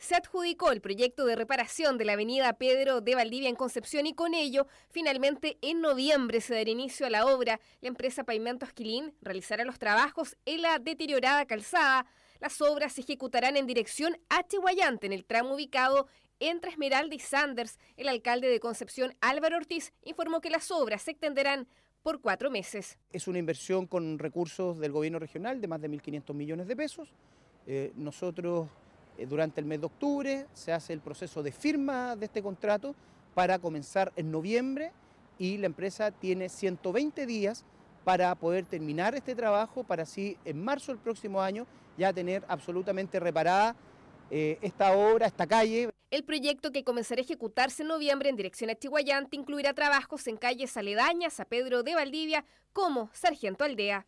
se adjudicó el proyecto de reparación de la avenida Pedro de Valdivia en Concepción y con ello, finalmente en noviembre se dará inicio a la obra. La empresa Pavimentos Quilín realizará los trabajos en la deteriorada calzada. Las obras se ejecutarán en dirección a Chihuayante, en el tramo ubicado entre Esmeralda y Sanders. El alcalde de Concepción, Álvaro Ortiz, informó que las obras se extenderán por cuatro meses. Es una inversión con recursos del gobierno regional de más de 1.500 millones de pesos. Eh, nosotros durante el mes de octubre se hace el proceso de firma de este contrato para comenzar en noviembre y la empresa tiene 120 días para poder terminar este trabajo para así en marzo del próximo año ya tener absolutamente reparada eh, esta obra, esta calle. El proyecto que comenzará a ejecutarse en noviembre en dirección a Chihuayante incluirá trabajos en calles aledañas a Pedro de Valdivia como Sargento Aldea.